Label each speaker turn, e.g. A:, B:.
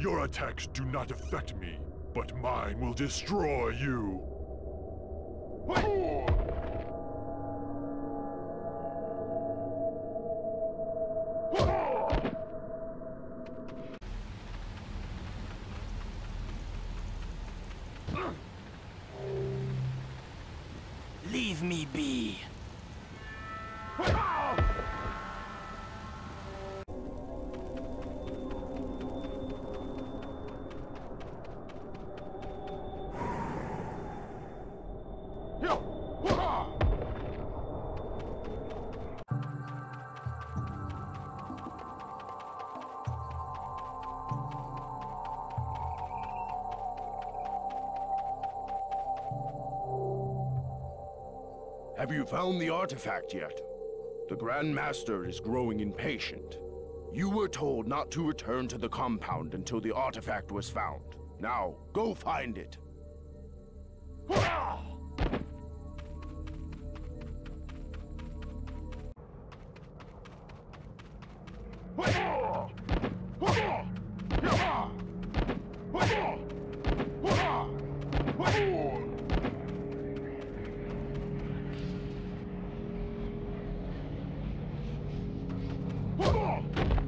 A: Your attacks do not affect me, but mine will destroy you.
B: Leave me be.
C: Have you found the artifact yet? The Grand Master is growing impatient. You were told not to return to the compound until the artifact was found. Now, go find it. Come on!